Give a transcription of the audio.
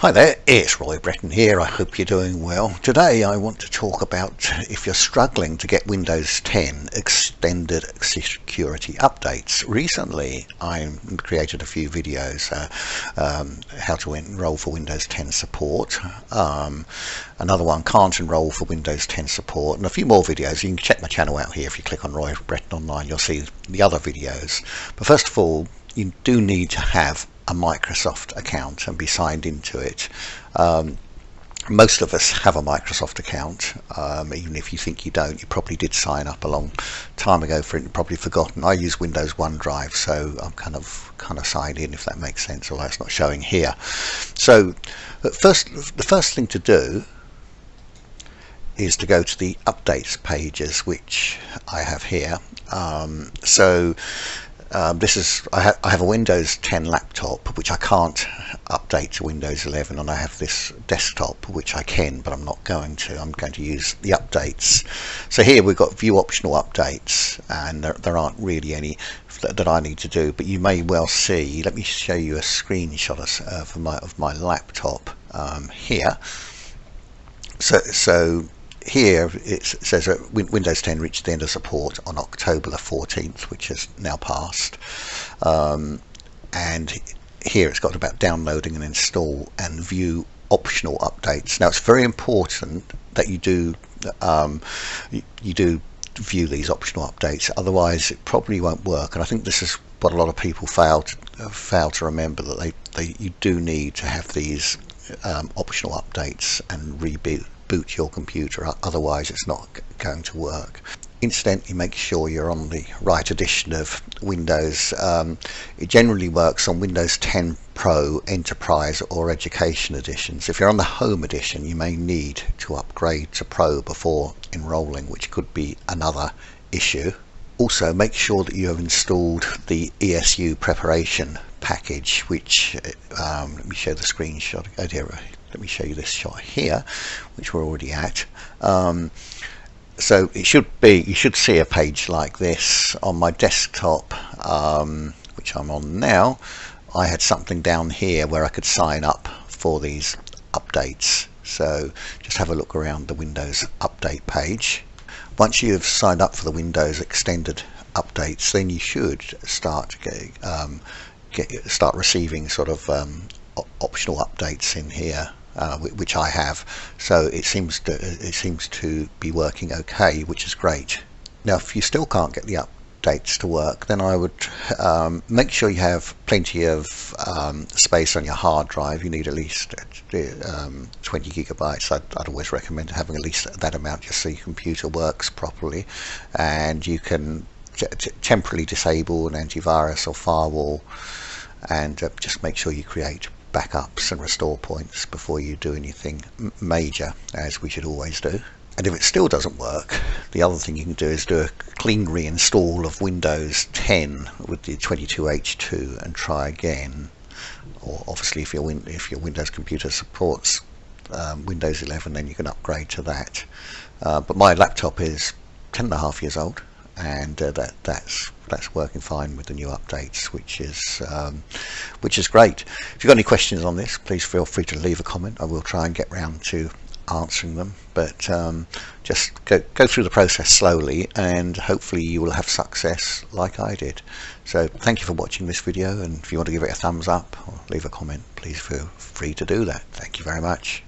Hi there, it's Roy Bretton here. I hope you're doing well. Today I want to talk about if you're struggling to get Windows 10 extended security updates. Recently I created a few videos uh, um, how to enroll for Windows 10 support. Um, another one can't enroll for Windows 10 support and a few more videos. You can check my channel out here if you click on Roy Bretton Online you'll see the other videos. But first of all you do need to have a Microsoft account and be signed into it. Um, most of us have a Microsoft account, um, even if you think you don't, you probably did sign up a long time ago for it and probably forgotten. I use Windows OneDrive, so I'm kind of kind of signed in if that makes sense, although it's not showing here. So first, the first thing to do is to go to the updates pages, which I have here. Um, so um, this is I, ha I, have a Windows 10 laptop which I can't update to Windows 11 and I have this desktop which I can but I'm not going to. I'm going to use the updates. So here we've got view optional updates and there, there aren't really any that, that, I need to do but you may well see let me show you a screenshot of, uh, my, of my laptop um, here. So so here it says that Windows 10 reached the end of support on October the 14th, which has now passed. Um, and here it's got about downloading and install and view optional updates. Now it's very important that you do um, you, do view these optional updates, otherwise it probably won't work. And I think this is what a lot of people fail to, fail to remember that they, they you do need to have these um, optional updates and reboot boot your computer otherwise it's not going to work. Incidentally make sure you're on the right edition of Windows. Um, it generally works on Windows 10 Pro Enterprise or Education editions. If you're on the Home edition you may need to upgrade to Pro before enrolling which could be another issue also make sure that you have installed the ESU preparation package which um, let me show the screenshot. Oh dear let me show you this shot here which we're already at. Um, so it should be you should see a page like this on my desktop um, which I'm on now. I had something down here where I could sign up for these updates. So just have a look around the Windows update page once you've signed up for the Windows extended updates then you should start um, get, start receiving sort of um, optional updates in here uh, which I have. So it seems to it seems to be working okay, which is great. Now, if you still can't get the updates to work, then I would um, make sure you have plenty of um, space on your hard drive. You need at least um, 20 gigabytes. I'd, I'd, always recommend having at least that amount just so your computer works properly, and you can temporarily disable an antivirus or firewall and uh, just make sure you create backups and restore points before you do anything major as we should always do and if it still doesn't work the other thing you can do is do a clean reinstall of Windows 10 with the 22H2 and try again. Or obviously if your if your Windows computer supports um, Windows 11 then you can upgrade to that. Uh, but my laptop is 10 and a half years old and uh, that that's that's working fine with the new updates which is um, which is great. If you've got any questions on this please feel free to leave a comment. I will try and get round to answering them but um, just go, go through the process slowly and hopefully you will have success like I did. So thank you for watching this video and if you want to give it a thumbs up or leave a comment please feel free to do that. Thank you very much